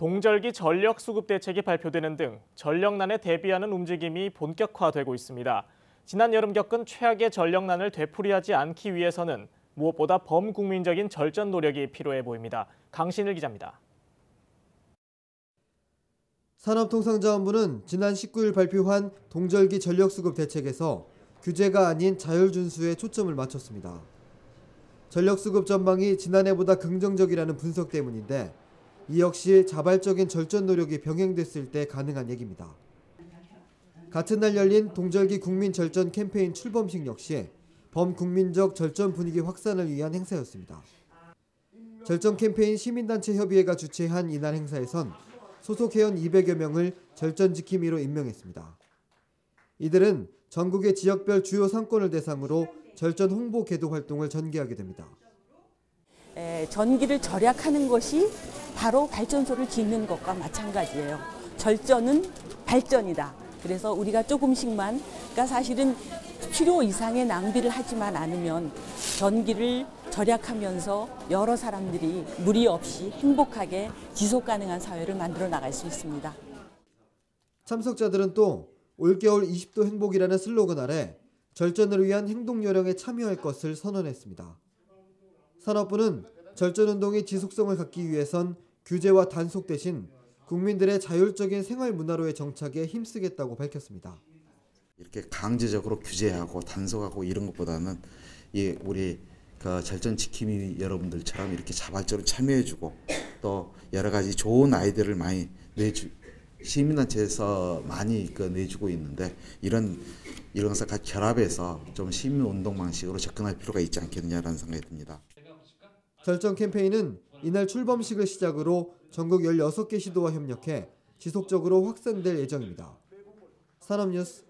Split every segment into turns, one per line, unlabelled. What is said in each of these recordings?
동절기 전력 수급 대책이 발표되는 등 전력난에 대비하는 움직임이 본격화되고 있습니다. 지난 여름 겪은 최악의 전력난을 되풀이하지 않기 위해서는 무엇보다 범국민적인 절전 노력이 필요해 보입니다. 강신일 기자입니다.
산업통상자원부는 지난 19일 발표한 동절기 전력수급 대책에서 규제가 아닌 자율준수에 초점을 맞췄습니다. 전력수급 전망이 지난해보다 긍정적이라는 분석 때문인데 이 역시 자발적인 절전 노력이 병행됐을 때 가능한 얘기입니다. 같은 날 열린 동절기 국민 절전 캠페인 출범식 역시 범국민적 절전 분위기 확산을 위한 행사였습니다. 절전 캠페인 시민단체 협의회가 주최한 이날 행사에선 소속 회원 200여 명을 절전 지킴이로 임명했습니다. 이들은 전국의 지역별 주요 상권을 대상으로 절전 홍보 계도 활동을 전개하게 됩니다.
에, 전기를 절약하는 것이 바로 발전소를 짓는 것과 마찬가지예요. 절전은 발전이다. 그래서 우리가 조금씩만, 그러니까 사실은 필요 이상의 낭비를 하지만 않으면 전기를 절약하면서 여러 사람들이 무리 없이 행복하게 지속 가능한 사회를 만들어 나갈 수 있습니다.
참석자들은 또 올겨울 20도 행복이라는 슬로건 아래 절전을 위한 행동 요령에 참여할 것을 선언했습니다. 산업부는 절전 운동이 지속성을 갖기 위해선 규제와 단속 대신 국민들의 자율적인 생활 문화로의 정착에 힘쓰겠다고 밝혔습니다.
이렇게 강제적으로 규제하고 단속하고 이런 것보다는 이 우리 그 절전 지킴이 여러분들처럼 이렇게 자발적으로 참여해주고 또 여러 가지 좋은 아이디어를 많이 내주 시민단체에서 많이 그 내주고 있는데 이런 이런 같이 결합해서 좀 시민 운동 방식으로 접근할 필요가 있지 않겠느냐라는 생각이 듭니다.
절전 캠페인은 이날 출범식을 시작으로 전국 16개 시도와 협력해 지속적으로 확산될 예정입니다. 산업뉴스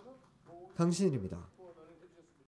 강신일입니다.